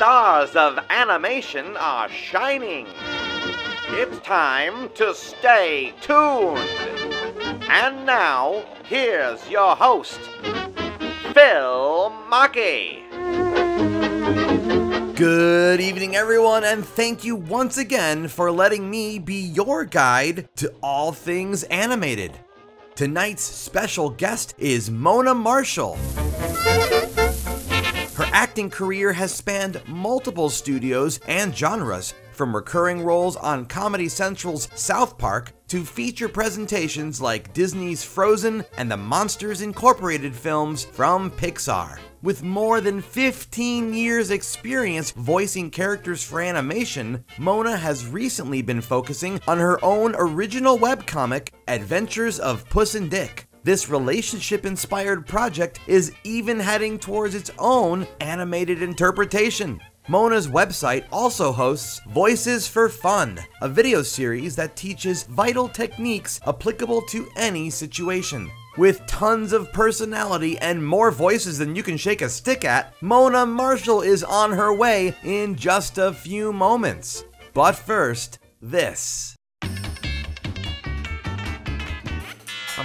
stars of animation are shining. It's time to stay tuned. And now, here's your host, Phil Machi. Good evening, everyone, and thank you once again for letting me be your guide to all things animated. Tonight's special guest is Mona Marshall. Acting career has spanned multiple studios and genres, from recurring roles on Comedy Central's South Park to feature presentations like Disney's Frozen and the Monsters Incorporated films from Pixar. With more than 15 years' experience voicing characters for animation, Mona has recently been focusing on her own original webcomic, Adventures of Puss and Dick. This relationship inspired project is even heading towards its own animated interpretation. Mona's website also hosts Voices for Fun, a video series that teaches vital techniques applicable to any situation. With tons of personality and more voices than you can shake a stick at, Mona Marshall is on her way in just a few moments. But first, this.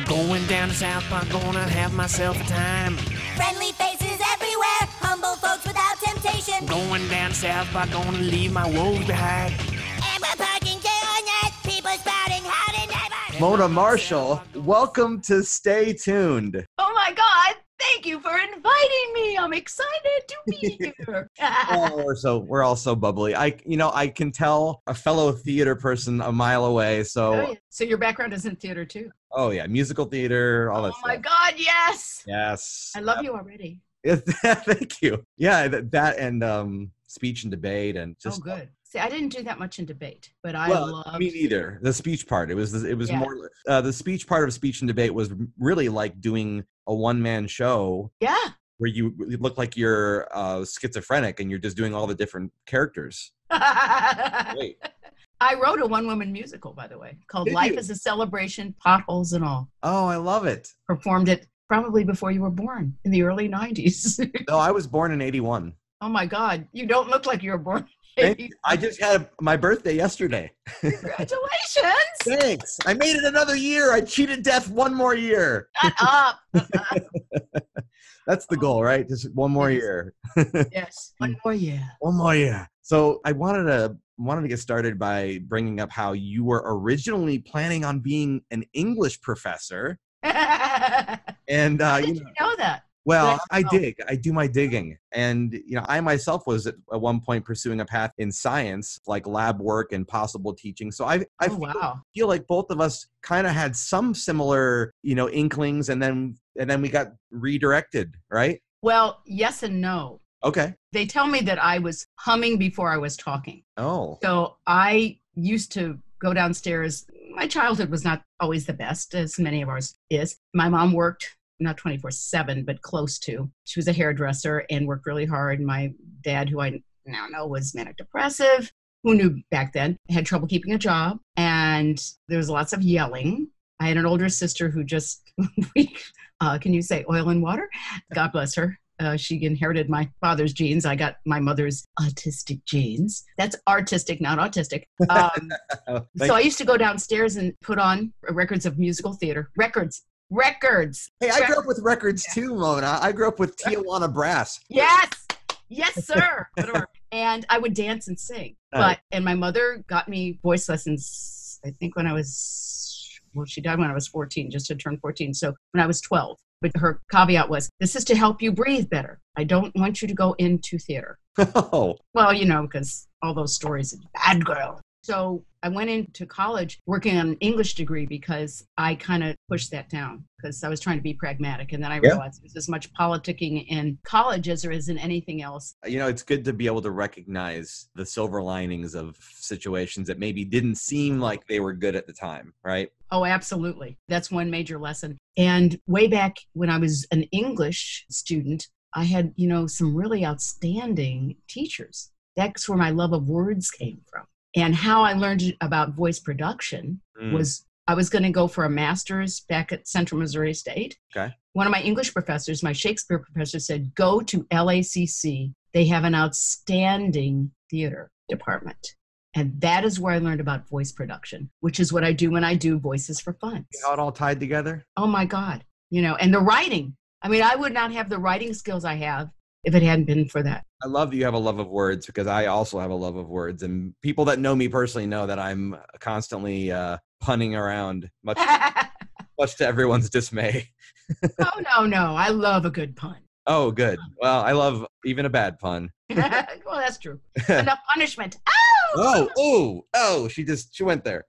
Going down to South Park, gonna have myself a time. Friendly faces everywhere, humble folks without temptation. Going down to South Park, gonna leave my woes behind. And we're parking KNS, people spouting howdy neighbor. Mona Marshall, welcome to Stay Tuned. Oh my God! Thank you for inviting me. I'm excited to be here. Oh, we're so we're all so bubbly. I you know I can tell a fellow theater person a mile away. So Oh, yeah. So your background is in theater too. Oh yeah, musical theater, all Oh that my stuff. God! Yes. Yes, I love you already. Thank you. Yeah, that, that and um, speech and debate and just oh, good. See, I didn't do that much in debate, but I well, love. me neither. The speech part. It was it was Yeah. more uh, the speech part of speech and debate was really like doing a one man show Yeah. where you you look like you're uh, schizophrenic and you're just doing all the different characters. Wait. I wrote a one-woman musical, by the way, called Did "Life you? is a Celebration," potholes and all. Oh, I love it. Performed it probably before you were born in the early '90s. No, I was born in '81. oh my God! You don't look like you were born. Thank. I just had my birthday yesterday. Congratulations! Thanks. I made it another year. I cheated death one more year. Shut up. That's the goal, right? Just one more Yes. year. yes. One more year. One more year. So I wanted to wanted to get started by bringing up how you were originally planning on being an English professor, and uh, did you you know, know that? Well, I Oh. dig. I do my digging, and you know, I myself was at, at one point pursuing a path in science, like lab work and possible teaching. So I, I Oh feel, wow. feel like both of us kind of had some similar, you know, inklings, and then and then we got redirected, right? Well, yes and no. Okay. They tell me that I was humming before I was talking. Oh. So I used to go downstairs. My childhood was not always the best, as many of ours is. My mom worked not 24 7, but close to. She was a hairdresser and worked really hard. My dad, who I now know was manic depressive, who knew back then, had trouble keeping a job. And there was lots of yelling. I had an older sister who just, uh, can you say oil and water? God bless her. Uh, she inherited my father's genes. I got my mother's autistic genes. That's artistic, not autistic. Um, so I used to go downstairs and put on records of musical theater. Records. Records. hey, I grew up with records too, Mona. I grew up with Tijuana Brass. Yes. Yes, sir. And I would dance and sing. Uh. But and my mother got me voice lessons. I think when I was well, she died when I was 14, just to turn 14. So when I was 12. But her caveat was, "This is to help you breathe better. I don't want you to go into theater." Oh, Well, you know, because all those stories of bad girl. So I went into college working on an English degree because I kind of pushed that down because I was trying to be pragmatic. And then I Yeah. realized there's as much politicking in college as there is in anything else. you know, it's good to be able to recognize the silver linings of situations that maybe didn't seem like they were good at the time, right? Oh, absolutely. That's one major lesson. And way back when I was an English student, I had, you know, some really outstanding teachers. That's where my love of words came from. And how I learned about voice production Mm. was I was going to go for a master's back at Central Missouri State. Okay. One of my English professors, my Shakespeare professor, said, Go to LACC. they have an outstanding theater department. And that is where I learned about voice production, which is what I do when I do voices for fun. How it all tied together? Oh my God. You know, and the writing. I mean, I would not have the writing skills I have if it hadn't been for that. I love that you have a love of words because I also have a love of words, and people that know me personally know that I'm constantly uh, punning around, much much to everyone's dismay. oh, no, no. I love a good pun. Oh, good. Well, I love even a bad pun. well, that's true. Enough punishment. Oh, oh, oh! She just she went there.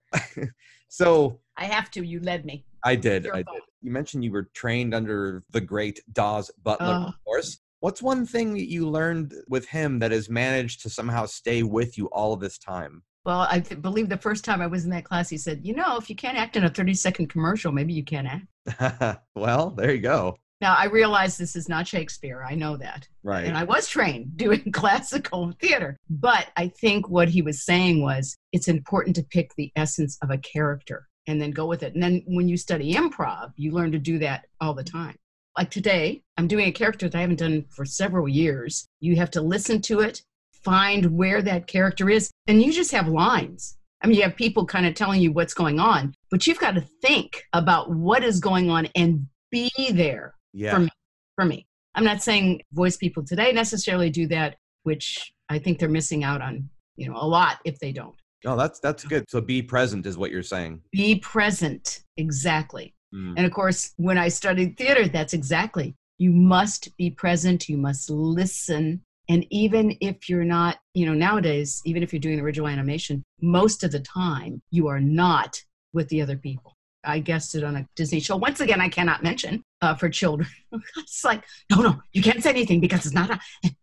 so I have to. You led me. I did. I fault. did. You mentioned you were trained under the great Daws Butler, Oh. of course. What's one thing that you learned with him that has managed to somehow stay with you all this time? Well, I th- believe the first time I was in that class, he said, You know, if you can't act in a 30 second commercial, maybe you can't act. well, there you go. Now, I realize this is not Shakespeare. I know that. Right. And I was trained doing classical theater. But I think what he was saying was it's important to pick the essence of a character and then go with it. And then when you study improv, you learn to do that all the time. Like today, I'm doing a character that I haven't done for several years. You have to listen to it, find where that character is, and you just have lines. I mean, you have people kind of telling you what's going on, but you've got to think about what is going on and be there yeah. for me. For me, I'm not saying voice people today necessarily do that, which I think they're missing out on, you know, a lot if they don't. No, that's that's good. So be present is what you're saying. Be present, exactly. Mm. And of course, when I studied theater, that's exactly. You must be present. You must listen. And even if you're not, you know, nowadays, even if you're doing original animation, most of the time you are not with the other people. I guessed it on a Disney show. Once again, I cannot mention uh, for children. it's like, no, no, you can't say anything because it's not. A...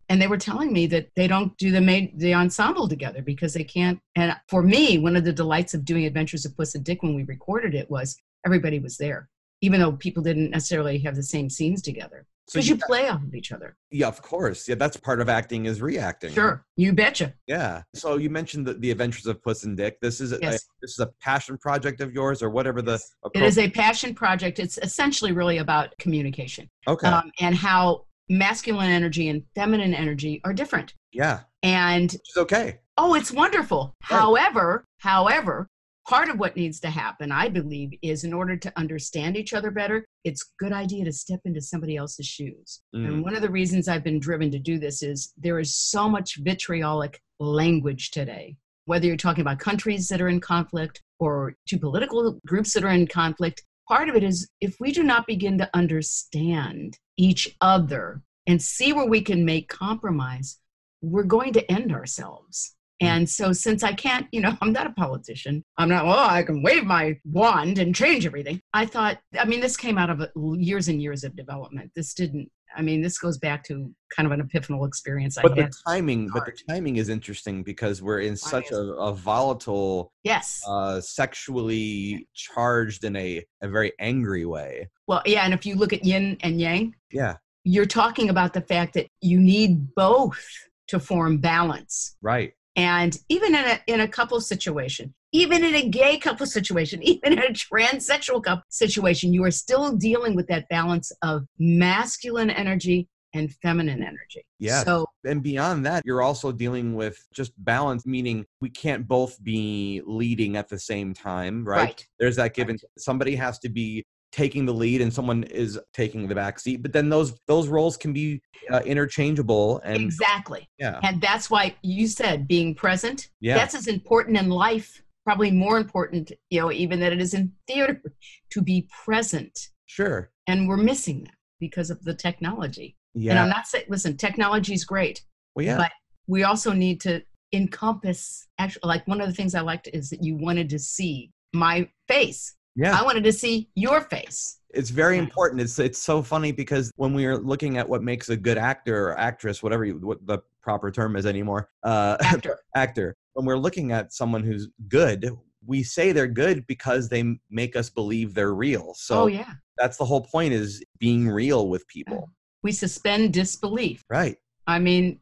And they were telling me that they don't do the maid, the ensemble together because they can't. And for me, one of the delights of doing Adventures of Puss and Dick when we recorded it was everybody was there, even though people didn't necessarily have the same scenes together. So Because you, you play off of each other. yeah, of course. Yeah, that's part of acting is reacting. Sure, you betcha. Yeah. So you mentioned the, the Adventures of Puss and Dick. This is a, Yes. this is a passion project of yours, or whatever the. It is a passion project. It's essentially really about communication okay. um, and how masculine energy and feminine energy are different. yeah, And is okay. oh, it's wonderful. Right. However, however, part of what needs to happen, I believe, is in order to understand each other better, it's a good idea to step into somebody else's shoes. Mm. And one of the reasons I've been driven to do this is there is so much vitriolic language today. Whether you're talking about countries that are in conflict or two political groups that are in conflict, part of it is if we do not begin to understand each other and see where we can make compromise, we're going to end ourselves. And so, since I can't, you know, I'm not a politician, I'm not, oh, I can wave my wand and change everything. I thought, I mean, this came out of years and years of development. This didn't, I mean, this goes back to kind of an epiphanal experience I But the had. timing, but the timing is interesting because we're in such a, a volatile, Yes. uh, sexually charged in a, a very angry way. Well, yeah. And if you look at yin and yang, Yeah. you're talking about the fact that you need both to form balance. Right. And even in a in a couple situation, even in a gay couple situation, even in a transsexual couple situation, you are still dealing with that balance of masculine energy and feminine energy. Yeah. So and beyond that you're also dealing with just balance meaning we can't both be leading at the same time right, Right. there's that given somebody has to be taking the lead and someone is taking the back seat but then those those roles can be uh, interchangeable and exactly. yeah And that's why you said being present. Yeah. That's as important in life, probably more important, you know, even than it is in theater, to be present. sure And we're missing that because of the technology. yeah And I'm not saying, listen, technology is great. well yeah but we also need to encompass actually like one of the things i liked is that you wanted to see my face yeah. I wanted to see your face. It's very important. It's it's so funny because when we are looking at what makes a good actor or actress whatever you, what the proper term is anymore uh actor. actor when we're looking at someone who's good we say they're good because they make us believe they're real. So oh yeah. that's the whole point is being real with people. We suspend disbelief. Right. I mean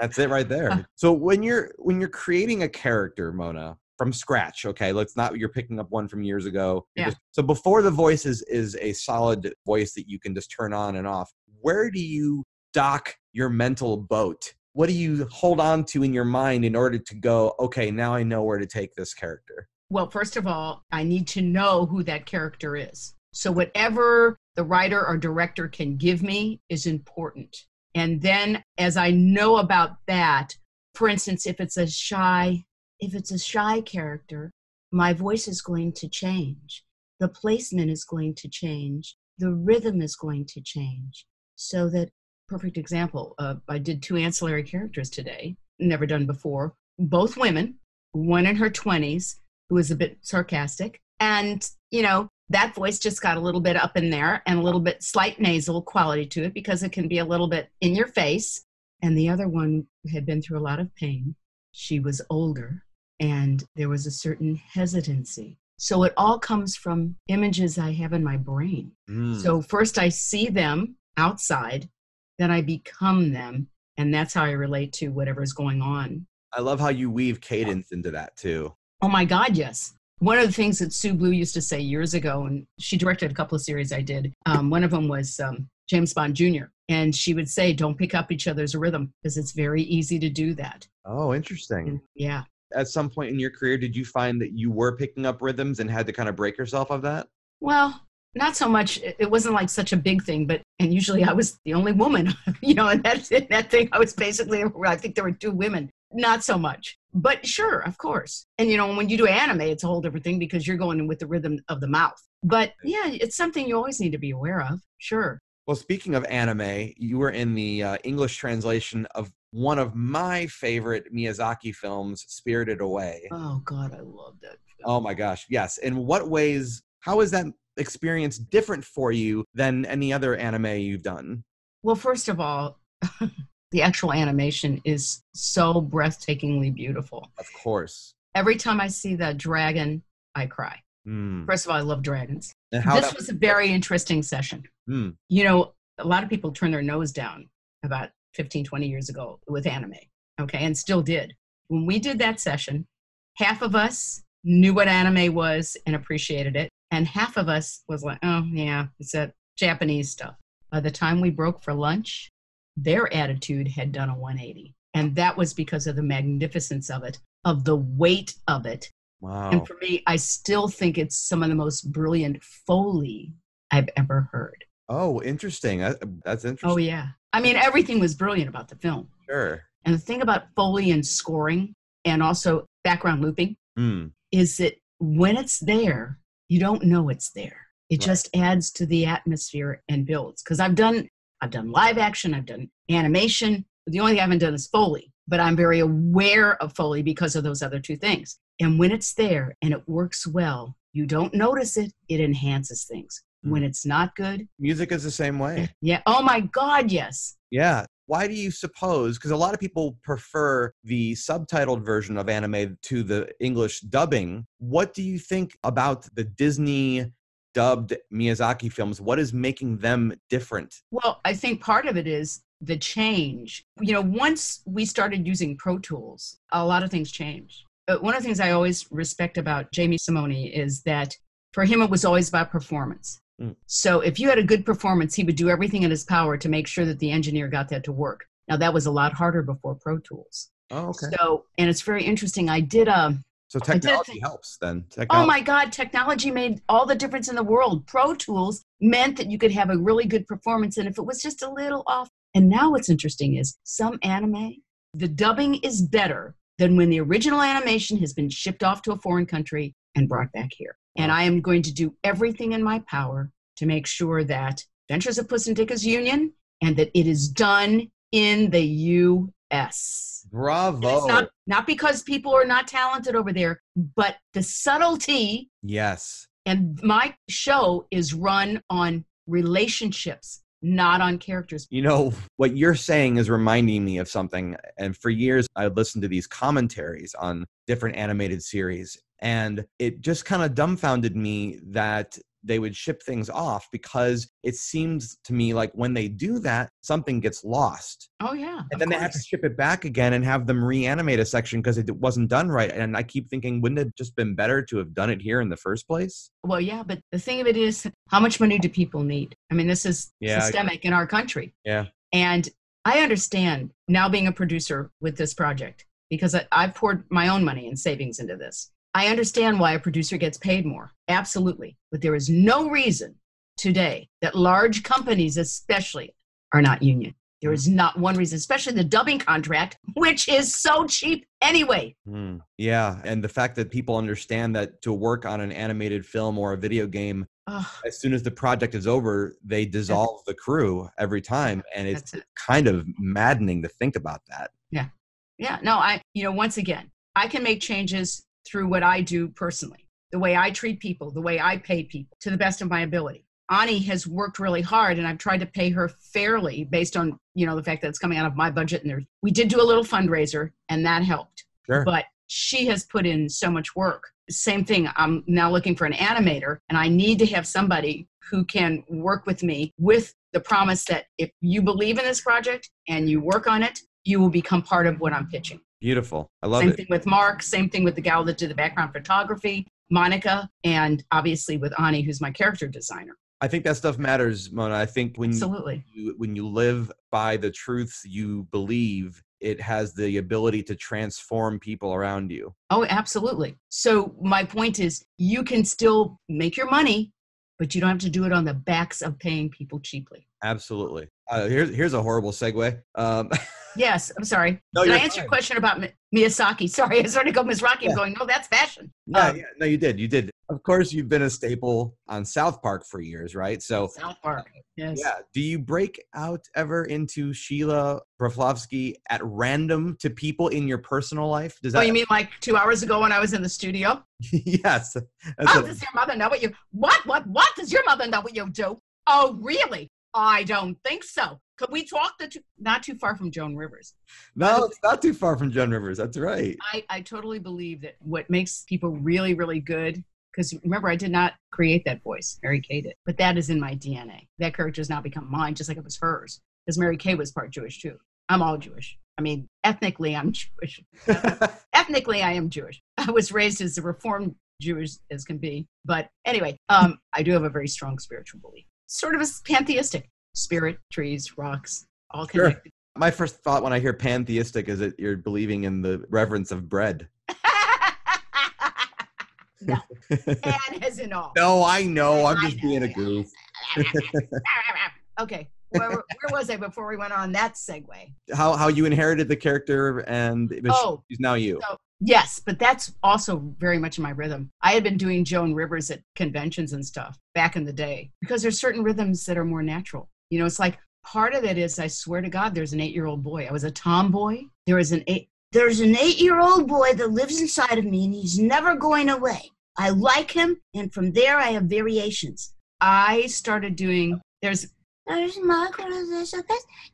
that's it right there. So when you're when you're creating a character mona from scratch okay let's not you're picking up one from years ago Yeah. just- so before the voice is is a solid voice that you can just turn on and off where do you dock your mental boat? What do you hold on to in your mind in order to go, okay, now I know where to take this character? Well, first of all, I need to know who that character is. So, whatever the writer or director can give me is important. And then, as I know about that, for instance, if it's a shy, if it's a shy character, my voice is going to change. The placement is going to change. The rhythm is going to change. So that, perfect example, uh, I did two ancillary characters today, never done before, both women, one in her 20s, who was a bit sarcastic. And, you know, that voice just got a little bit up in there and a little bit slight nasal quality to it because it can be a little bit in your face. And the other one had been through a lot of pain. She was older and there was a certain hesitancy. So it all comes from images I have in my brain. Mm. So first I see them outside, then I become them. And that's how I relate to whatever's going on. I love how you weave cadence into that too. Oh my God, yes. One of the things that Sue Blu used to say years ago, and she directed a couple of series I did. Um, one of them was um, James Bond Jr. And she would say, "Don't pick up each other's rhythm because it's very easy to do that." Oh, interesting. And yeah. At some point in your career, did you find that you were picking up rhythms and had to kind of break yourself of that? Well, not so much. It it wasn't like such a big thing, but and usually I was the only woman, you know, and that's it. That thing I was basically. I think there were two women. Not so much, but sure, of course. And you know, when you do anime, it's a whole different thing because you're going with the rhythm of the mouth. But yeah, it's something you always need to be aware of. Sure. Well, speaking of anime, you were in the uh, English translation of one of my favorite Miyazaki films, Spirited Away. Oh God, I love that. Oh my gosh, yes. In what ways, how is that experience different for you than any other anime you've done? Well, first of all, the actual animation is so breathtakingly beautiful. Of course. Every time I see that dragon, I cry. Hmm. First of all, I love dragons. And how this that- was a very interesting session. Hmm. You know, a lot of people turn their nose down about 15, 20 years ago with anime, okay, and still did. When we did that session, half of us knew what anime was and appreciated it, and half of us was like, oh, yeah, it's that Japanese stuff. By the time we broke for lunch, their attitude had done a 180. And that was because of the magnificence of it, of the weight of it, Wow. and for me, I still think it's some of the most brilliant Foley I've ever heard. Oh, interesting. That's oh, interesting. Oh, yeah. I mean, everything was brilliant about the film. Sure. And the thing about Foley and scoring and also background looping Hmm. is that when it's there, you don't know it's there. It Right. just adds to the atmosphere and builds. Because I've done I've done live action, I've done animation. The only thing I haven't done is Foley, but I'm very aware of Foley because of those other two things. And when it's there and it works well, you don't notice it, it enhances things. When it's not good, Music is the same way. yeah. Oh my God, yes. Yeah. Why do you suppose? Because a lot of people prefer the subtitled version of anime to the English dubbing. What do you think about the Disney dubbed Miyazaki films? What is making them different? Well, I think part of it is the change. You know, once we started using Pro Tools, a lot of things changed. Uh, one of the things I always respect about Jamie Simone is that for him, it was always about performance. Mm. So if you had a good performance, he would do everything in his power to make sure that the engineer got that to work. Now, that was a lot harder before Pro Tools. Oh, okay. So, and it's very interesting. I did a, So did technology helps then. Oh my God, technology made all the difference in the world. Pro Tools meant that you could have a really good performance, and if it was just a little off. And now what's interesting is some anime, the dubbing is better than when the original animation has been shipped off to a foreign country and brought back here. And I am going to do everything in my power to make sure that Ventures of Puss and Dickens Union and that it is done in the U.S. Bravo. Not not because people are not talented over there, but the subtlety. yes. And my show is run on relationships, not on characters. You know, what you're saying is reminding me of something. And for years, I would listen to these commentaries on different animated series. And it just kind of dumbfounded me that they would ship things off because it seems to me like when they do that, something gets lost. Oh yeah, And then they have to ship it back again and have them reanimate a section because it wasn't done right. And I keep thinking, wouldn't it just been better to have done it here in the first place? Well, yeah, but the thing of it is, how much money do people need? I mean, this is Yeah, systemic in our country. Yeah. And I understand now being a producer with this project because I, I've poured my own money and savings into this. I understand why a producer gets paid more. Absolutely. But there is no reason today that large companies, especially, are not union. There is not one reason, especially the dubbing contract, which is so cheap anyway. Hmm. Yeah, and the fact that people understand that to work on an animated film or a video game, Ugh, as soon as the project is over, they dissolve the crew every time, and it's it. kind of maddening to think about that. Yeah. Yeah, no, I, you know, once again, I can make changes through what I do personally, the way I treat people, the way I pay people to the best of my ability. Ani has worked really hard and I've tried to pay her fairly based on, you know, the fact that it's coming out of my budget and there we did do a little fundraiser and that helped. Sure. But she has put in so much work. Same thing, I'm now looking for an animator and I need to have somebody who can work with me with the promise that if you believe in this project and you work on it, you will become part of what I'm pitching. Beautiful. I love Same it. Same thing with Mark, same thing with the gal that did the background photography, Monica, and obviously with Ani, who's my character designer. I think that stuff matters, Mona. I think when Absolutely. you when you live by the truths you believe, it has the ability to transform people around you. Oh, absolutely. So my point is you can still make your money, but you don't have to do it on the backs of paying people cheaply. Absolutely. Uh, here's here's a horrible segue. Um, Yes, I'm sorry. No, Did I answer your question about Mi- Miyazaki? Sorry, I started to go Mizrahi. Yeah. I'm going, no, that's fashion. yeah, Um, yeah, no, you did. You did. Of course, you've been a staple on South Park for years, right? So, South Park. Yes. yeah. Do you break out ever into Sheila Broflovsky at random to people in your personal life? Does Oh, that? you mean like two hours ago when I was in the studio? yes. That's oh, does your mother know what you what what what does your mother know what you do? Oh, really? I don't think so. Could we talk the two, not too far from Joan Rivers? no, it's not too far from Joan Rivers. That's right. I, I totally believe that what makes people really, really good, because remember, I did not create that voice. Mary Kay did. But that is in my DNA. That character has now become mine, just like it was hers. Because Mary Kay was part Jewish too. I'm all Jewish. I mean, ethnically, I'm Jewish. ethnically, I am Jewish. I was raised as a Reformed Jewish as can be. But anyway, um, I do have a very strong spiritual belief. Sort of a pantheistic spirit, trees, rocks, all connected. Sure. My first thought when I hear pantheistic is that you're believing in the reverence of bread. no, and as in all. No, I know. I'm I just know, being a goof. okay, where, where was I before we went on that segue? How how you inherited the character and it was- Oh. she's now you. So, yes, but that's also very much my rhythm. I had been doing Joan Rivers at conventions and stuff back in the day because there's certain rhythms that are more natural. You know, it's like part of it is I swear to God, there's an eight year old boy. I was a tomboy. There was an eight. There's an eight year old boy that lives inside of me and he's never going away. I like him, and from there I have variations. I started doing. There's There's Margaret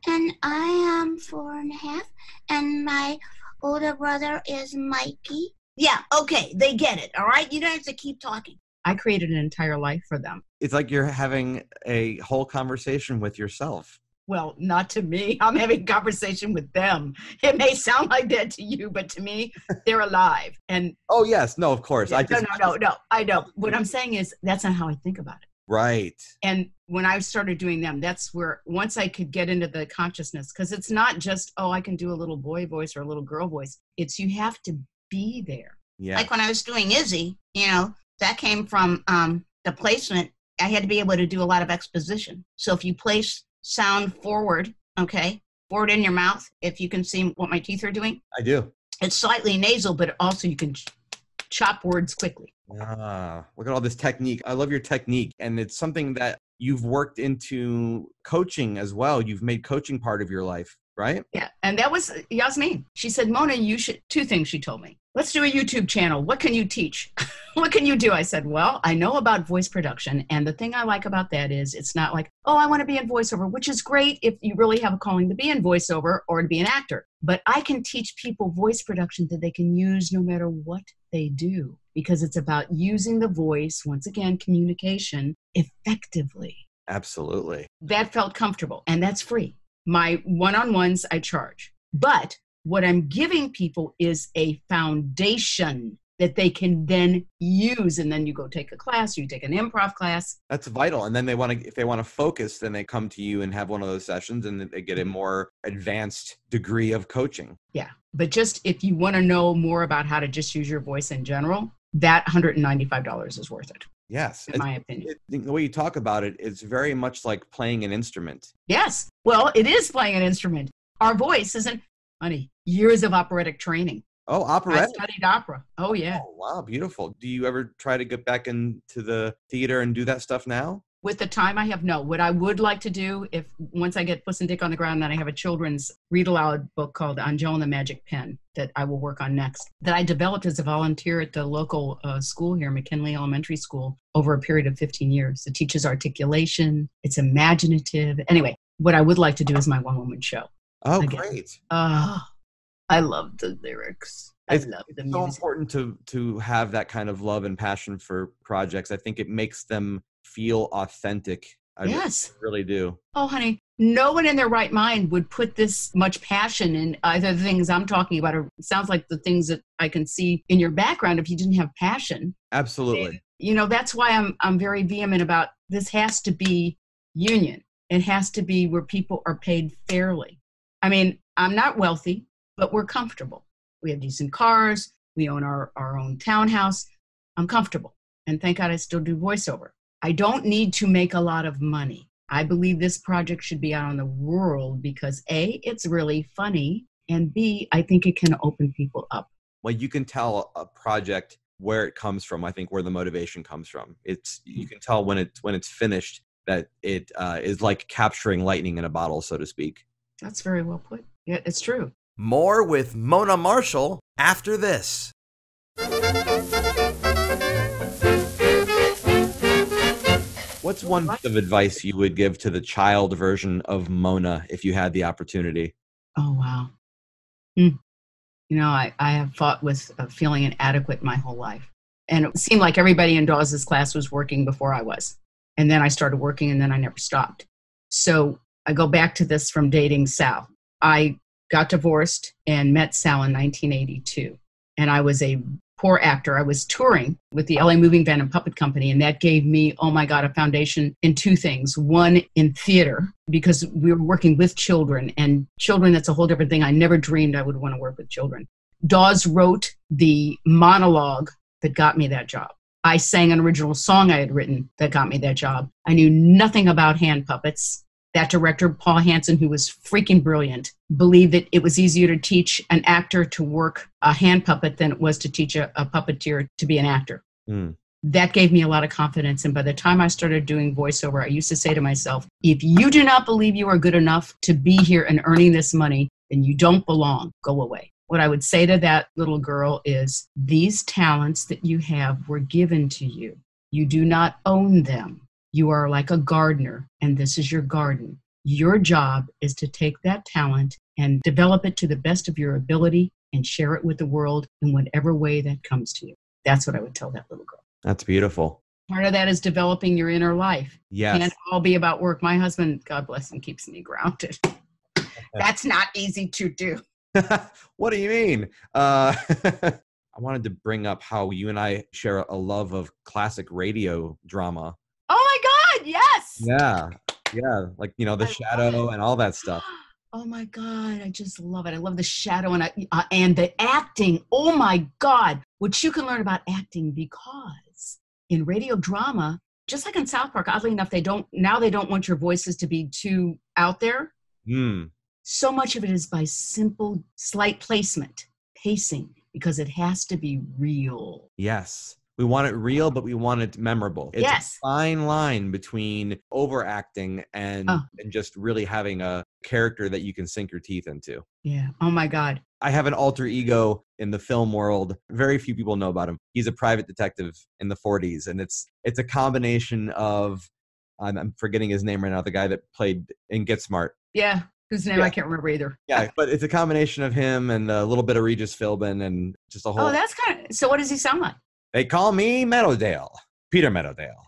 and I am four and a half, and my older brother is Mikey. Yeah, okay, they get it, all right? You don't have to keep talking. I created an entire life for them. It's like you're having a whole conversation with yourself. Well, not to me. I'm having conversation with them. It may sound like that to you, but to me, they're alive. And Oh yes, no, of course. I no, no, no, no. I know. What I'm saying is that's not how I think about it. right. And when I started doing them, that's where once I could get into the consciousness, because it's not just, oh, I can do a little boy voice or a little girl voice. It's you have to be there. Yeah. Like when I was doing Izzy, you know, that came from um, the placement. I had to be able to do a lot of exposition. So if you place sound forward, okay, forward in your mouth, if you can see what my teeth are doing, I do. it's slightly nasal, but Also, you can ch- chop words quickly. Ah, look at all this technique. I love your technique. And it's something that you've worked into coaching as well. You've made coaching part of your life, right? Yeah. And that was Yasmin. She said, Mona, you should, two things she told me. Let's do a YouTube channel. What can you teach? what can you do? I said, Well, I know about voice production. And the thing I like about that is it's not like, oh, I want to be in voiceover, which is great if you really have a calling to be in voiceover or to be an actor. But I can teach people voice production that they can use no matter what they do because it's about using the voice, once again, communication effectively Absolutely. that felt comfortable and that's free my one-on-ones i charge but what i'm giving people is a foundation that they can then use. And then you go take a class, or you take an improv class. That's vital. And then they want to, if they want to focus, then they come to you and have one of those sessions and they get a more advanced degree of coaching. Yeah. But just if you want to know more about how to just use your voice in general, that $195 is worth it, Yes. in my opinion. It- the way you talk about it, it's very much like playing an instrument. Yes. Well, it is playing an instrument. Our voice isn't, honey, years of operatic training. Oh, I opera. studied opera. Oh, yeah. Oh, wow, beautiful. Do you ever try to get back into the theater and do that stuff now? With the time I have, no. What I would like to do, if once I get Puss and Dick on the ground, then I have a children's read aloud book called Angel and the Magic Pen that I will work on next. That I developed as a volunteer at the local uh, school here, McKinley Elementary School, over a period of 15 years. It teaches articulation, it's imaginative. Anyway, what I would like to do is my one woman show. Oh, Again. great. Oh, I love the lyrics. I It's love the so music. important to to have that kind of love and passion for projects. I think it makes them feel authentic. I Yes. really do. Oh, honey, no one in their right mind would put this much passion in either the things I'm talking about. Or it sounds like the things that I can see in your background if you didn't have passion. Absolutely. You know, that's why I'm I'm very vehement about this has to be union. It has to be where people are paid fairly. I mean, I'm not wealthy, but we're comfortable. We have decent cars. We own our, our own townhouse. I'm comfortable. And thank God I still do voiceover. I don't need to make a lot of money. I believe this project should be out in the world because A, it's really funny, and B, I think it can open people up. Well, you can tell a project where it comes from. I think where the motivation comes from. It's you can tell when it's when it's finished that it uh, is like capturing lightning in a bottle, so to speak. That's very well put. Yeah, it's true. More with Mona Marshall after this. What's one bit of advice you would give to the child version of Mona if you had the opportunity? Oh, wow. Hmm. You know, I, I have fought with feeling inadequate my whole life. And it seemed like everybody in Daws's class was working before I was. And then I started working and then I never stopped. So I go back to this from dating Sal. I got divorced and met Sal in 1982. And I was a poor actor. I was touring with the LA Moving Van and Puppet Company, and that gave me, oh my God, a foundation in two things. One, in theater, because we were working with children, and children, that's a whole different thing. I never dreamed I would want to work with children. Daws wrote the monologue that got me that job. I sang an original song I had written that got me that job. I knew nothing about hand puppets. That director, Paul Hansen, who was freaking brilliant, believed that it was easier to teach an actor to work a hand puppet than it was to teach a, a puppeteer to be an actor. Hmm. That gave me a lot of confidence. And by the time I started doing voiceover, I used to say to myself, if you do not believe you are good enough to be here and earning this money, then you don't belong. Go away. What I would say to that little girl is these talents that you have were given to you. You do not own them. You are like a gardener, and this is your garden. Your job is to take that talent and develop it to the best of your ability and share it with the world in whatever way that comes to you. That's what I would tell that little girl. That's beautiful. Part of that is developing your inner life. Yes. Can't all be about work. My husband, God bless him, keeps me grounded. That's not easy to do. what do you mean? Uh, I wanted to bring up how you and I share a love of classic radio drama. Oh my God, yes. Yeah. Yeah. Like, you know, The I Shadow and all that stuff. Oh my God, I just love it. I love the shadow and I, uh, and the acting. Oh my God, which you can learn about acting because in radio drama, just like in South Park, oddly enough, they don't now they don't want your voices to be too out there. Hmm. So much of it is by simple, slight placement, pacing, because it has to be real. Yes. We want it real, but we want it memorable. It's Yes. a fine line between overacting and, Oh. and just really having a character that you can sink your teeth into. Yeah. Oh my God. I have an alter ego in the film world. Very few people know about him. He's a private detective in the 40s, and it's it's a combination of I'm, I'm forgetting his name right now. The guy that played in Get Smart. Yeah. Whose name Yeah. I can't remember either. Yeah, uh, but it's a combination of him and a little bit of Regis Philbin and just a oh, whole. Oh, that's kind of. So, what does he sound like? They call me Meadowdale, Peter Meadowdale.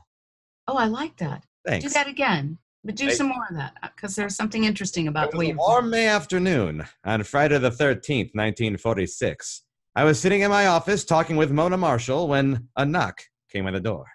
Oh, I like that. Thanks. Do that again, but do some more of that uh, because there's something interesting about the way you. warm May afternoon on Friday the 13th, 1946. I was sitting in my office talking with Mona Marshall when a knock came at the door.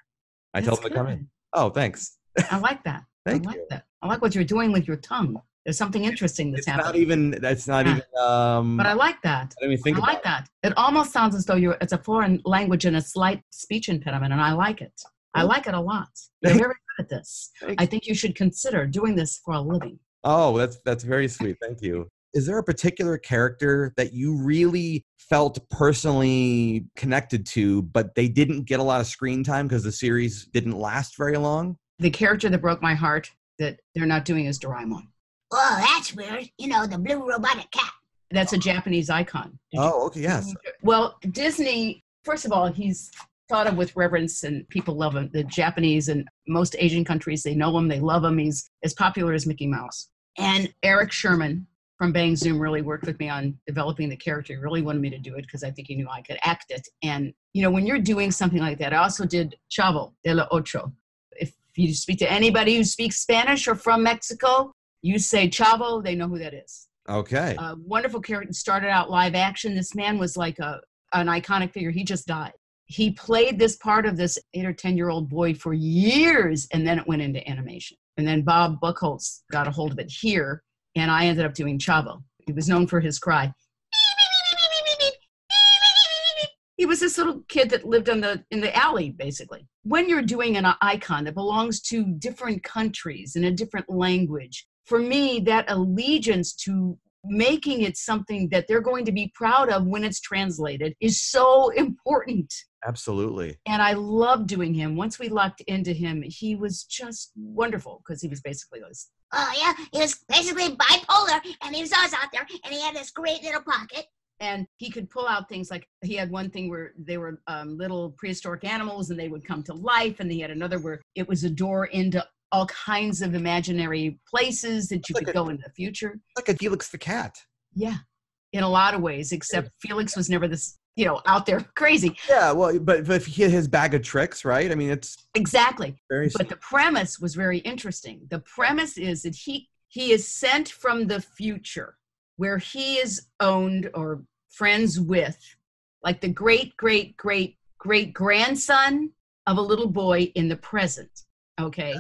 I told That's him to come in. Oh, thanks. I like that. Thank I like you. that. I like what you're doing with your tongue. There's something interesting that's It's not even. That's not Yeah. even. Um, but I like that. I didn't think I like that. It almost sounds as though you're it's a foreign language and a slight speech impediment, and I like it. I like it a lot. You're very good at this. I think you should consider doing this for a living. Oh, that's that's very sweet. Thank you. Is there a particular character that you really felt personally connected to, but they didn't get a lot of screen time because the series didn't last very long? The character that broke my heart that they're not doing is Doraemon. Oh, that's weird. You know, the blue robotic cat. That's a Japanese icon. Did Oh, okay, yes. Well, Disney, first of all, he's thought of with reverence and people love him. The Japanese and most Asian countries, they know him, they love him. He's as popular as Mickey Mouse. And Eric Sherman from Bang Zoom really worked with me on developing the character. He really wanted me to do it because I think he knew I could act it. And, you know, when you're doing something like that, I also did Chavo de la Ocho. If you speak to anybody who speaks Spanish or from Mexico, you say Chavo, they know who that is. Okay. a wonderful character started out live action. This man was like a an iconic figure. He just died. He played this part of this eight or ten year old boy for years and then it went into animation. And then Bob Buchholz got a hold of it here and i ended up doing chavo. He was known for his cry. He was this little kid that lived in the in the alley basically. When you're doing an icon that belongs to different countries in a different language for me that allegiance to making it something that they're going to be proud of when it's translated is so important Absolutely. and i love doing him once we locked into him he was just wonderful because he was basically this Oh, yeah. He was basically bipolar, and he was always out there, and he had this great little pocket. and he could pull out things like he had one thing where they were um, little prehistoric animals and they would come to life and he had another where it was a door into all kinds of imaginary places that you Like could a- go in the future Like a Felix the cat. yeah in a lot of ways except felix was never this you know out there crazy Yeah, well, but, but if he had his bag of tricks, right? I mean, it's exactly very. but the premise was very interesting the premise is that he he is sent from the future where he is owned or friends with like the great great great great grandson of a little boy in the present okay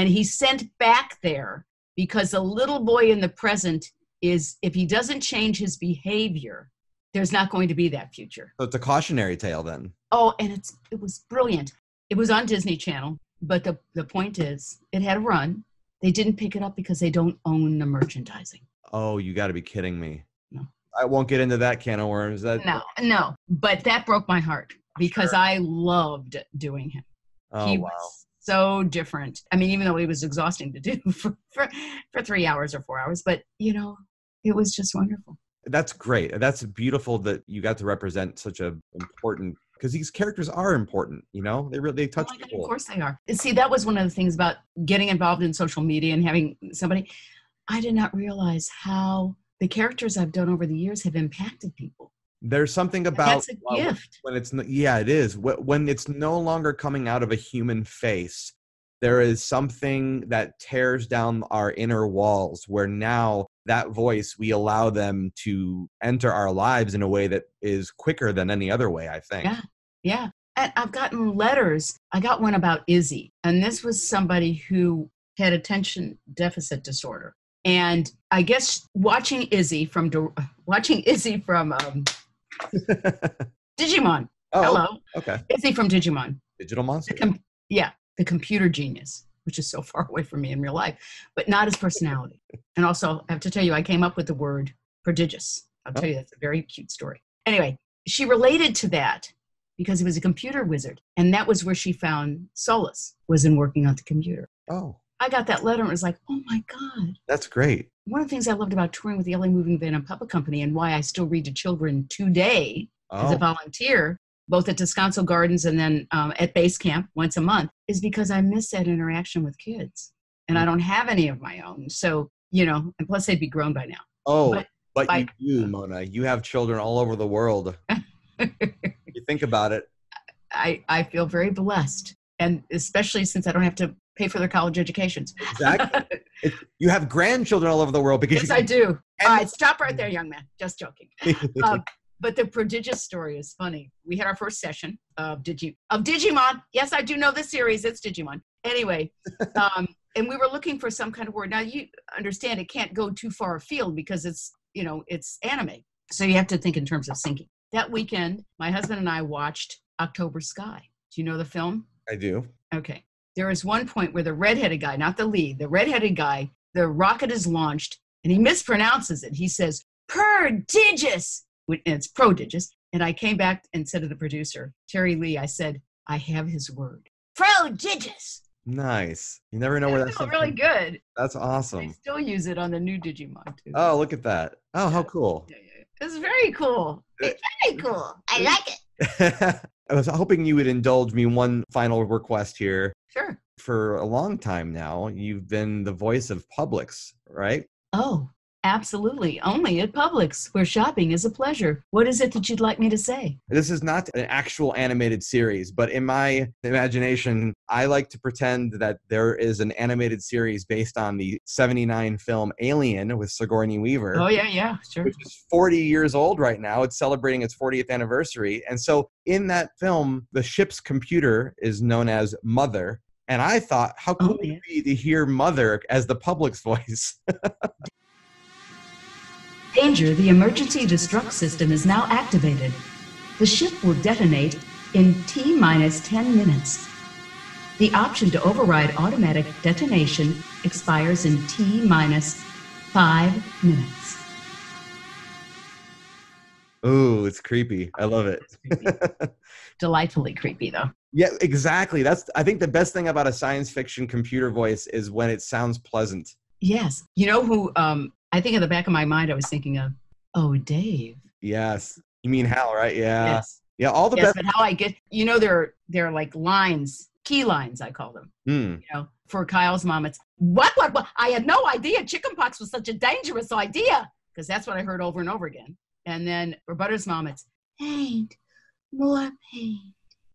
and he's sent back there because the little boy in the present is if he doesn't change his behavior there's not going to be that future so it's a cautionary tale then. Oh, and it's it was brilliant. It was on Disney Channel, but the the point is, it had a run. They didn't pick it up because they don't own the merchandising. Oh, you got to be kidding me. No. I won't get into that can of worms. That No, no. But that broke my heart because Sure. I loved doing him. Oh he wow. was so different. I mean, even though it was exhausting to do for, for for three hours or four hours, but you know, it was just wonderful. That's great. That's beautiful that you got to represent such a important because these characters are important. You know, they really they oh touch Oh my God, people. Of course they are. See, that was one of the things about getting involved in social media and having somebody. I did not realize how the characters I've done over the years have impacted people. There's something about That's a well, gift. when it's yeah, it is when it's no longer coming out of a human face. There is something that tears down our inner walls where now that voice we allow them to enter our lives in a way that is quicker than any other way. I think. Yeah. Yeah. And I've gotten letters. I got one about Izzy, and this was somebody who had attention deficit disorder. And I guess watching Izzy from watching Izzy from um, Digimon. oh, Hello, okay. Izzy from Digimon. Digital monster. Com- yeah, the computer genius, which is so far away from me in real life, but not his personality. And also, I have to tell you, I came up with the word prodigious. I'll tell you, that's a very cute story. Anyway, she related to that because he was a computer wizard, and that was where she found solace was in working on the computer. Oh, I got that letter and was like, oh my god. that's great. One of the things I loved about touring with the LA Moving Van and Puppet Company and why I still read to children today as a Oh, volunteer, both at Descanso Gardens and then um, at base camp once a month, is because I miss that interaction with kids. And Mm. I don't have any of my own. So, you know, and plus they'd be grown by now. oh, but- but, but- you do, Mona. You have children all over the world. you think about it. I, I feel very blessed. And especially since I don't have to pay for their college educations. Exactly. It, you have grandchildren all over the world because yes, I do. All right, stop right there, young man. Just joking. Um, But the prodigious story is funny. We had our first session of Digi of Digimon. Yes, I do know the series. It's Digimon. Anyway, um, and we were looking for some kind of word. Now you understand it can't go too far afield because it's you know it's anime. So you have to think in terms of syncing. That weekend, my husband and I watched October Sky. Do you know the film? I do. Okay. There is one point where the redheaded guy, not the lead, the redheaded guy, the rocket is launched and he mispronounces it. He says, prodigious. And it's prodigious. And I came back and said to the producer, Terri-Lei, I said, I have his word. Prodigious. Nice. You never know where that's really good. That's I awesome. still use it on the new Digimon too. Oh, look at that. Oh, how cool. Yeah, yeah, yeah. It's very cool. Very cool. I like it. I was hoping you would indulge me one final request here. Sure. For a long time now, you've been the voice of Publix, right? Oh, absolutely. Only at Publix, where shopping is a pleasure. What is it that you'd like me to say? This is not an actual animated series, but in my imagination, I like to pretend that there is an animated series based on the 79 film Alien with Sigourney Weaver. Oh, yeah, yeah, sure. which is 40 years old right now. It's celebrating its 40th anniversary. And so in that film, the ship's computer is known as Mother. And I thought, how oh, cool Oh, would yeah. it be to hear Mother as the Publix voice? Danger, the emergency destruct system is now activated. The ship will detonate in T minus 10 minutes. The option to override automatic detonation expires in T minus 5 minutes. Ooh, it's creepy. I love it. Delightfully creepy, though. yeah, exactly. That's I think the best thing about a science fiction computer voice is when it sounds pleasant. Yes. You know who um I think in the back of my mind I was thinking of oh Dave. Yes. You mean Hal, right? Yeah. yes. Yeah, all the yes, best. but how I get you know they're they're like lines, key lines I call them. Hmm. You know, for Kyle's mom, it's what what what I had no idea chickenpox was such a dangerous idea. Because that's what I heard over and over again. And then for Butter's mom, it's Paint. More paint.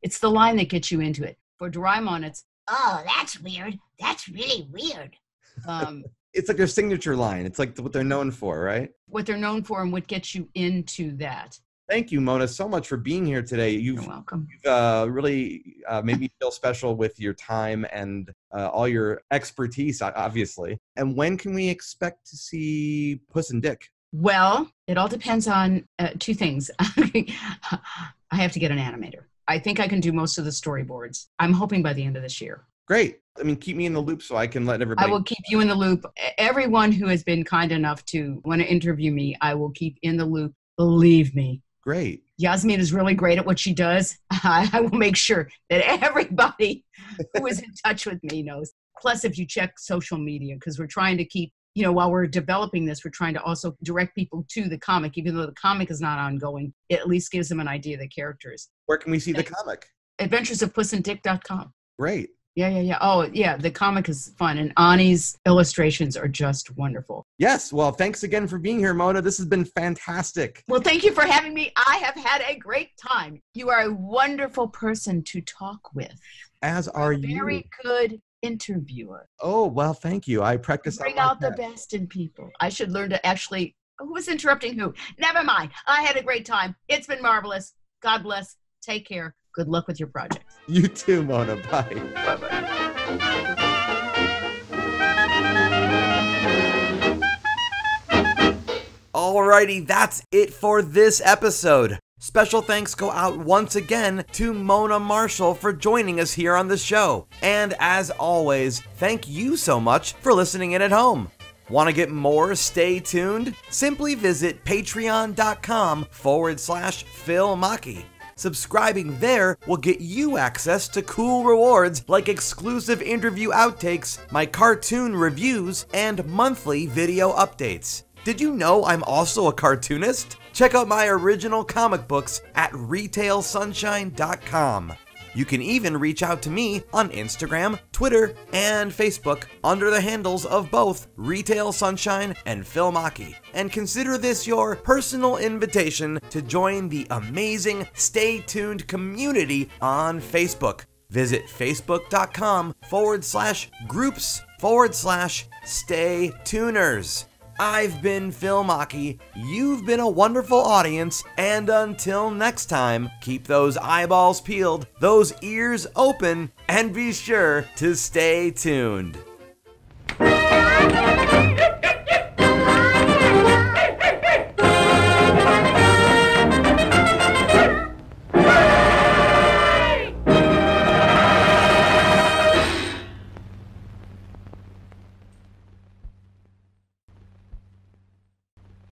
it's the line that gets you into it. For Doraemon, it's Oh, that's weird. That's really weird. um, It's like their signature line. It's like what they're known for, right? what they're known for and what gets you into that. Thank you, Mona, so much for being here today. You've You're welcome. uh, really uh, made me feel special with your time and uh, all your expertise, obviously. And when can we expect to see Puss and Dick? Well, it all depends on uh, two things. I have to get an animator. I think I can do most of the storyboards. I'm hoping by the end of this year. Great. I mean, keep me in the loop so I can let everybody. I will keep you in the loop. Everyone who has been kind enough to want to interview me, I will keep in the loop. Believe me. Great. Yasmin is really great at what she does. I, I will make sure that everybody who is in touch with me knows. Plus, if you check social media, because we're trying to keep, you know, while we're developing this, we're trying to also direct people to the comic, even though the comic is not ongoing. It at least gives them an idea of the characters. Where can we see the comic? Adventures of Puss and Dick.com. Great. Yeah, yeah, yeah. Oh, yeah. The comic is fun, and Ani's illustrations are just wonderful. Yes. Well, thanks again for being here, Mona. This has been fantastic. Well, thank you for having me. I have had a great time. You are a wonderful person to talk with. As are you. Very good interviewer. Oh, well, thank you. I practice Bring out the best in people. I should learn to actually. Who was interrupting who? Never mind. I had a great time. It's been marvelous. God bless. Take care. Good luck with your project. You too, Mona. Bye. Bye bye. Alrighty, that's it for this episode. Special thanks go out once again to Mona Marshall for joining us here on the show. And as always, thank you so much for listening in at home. Want to get more Stay 'Tooned? Simply visit patreon.com forward slash Phil Machi. Subscribing there will get you access to cool rewards like exclusive interview outtakes, my cartoon reviews, and monthly video updates. Did you know I'm also a cartoonist? Check out my original comic books at retailsunshine.com. You can even reach out to me on Instagram, Twitter, and Facebook under the handles of both Retail Sunshine and Phil Machi. And consider this your personal invitation to join the amazing Stay 'Tooned community on Facebook. Visit facebook.com forward slash groups forward slash stay tuners. I've been Phil Machi. You've been a wonderful audience. And until next time, keep those eyeballs peeled, those ears open, and be sure to stay tuned.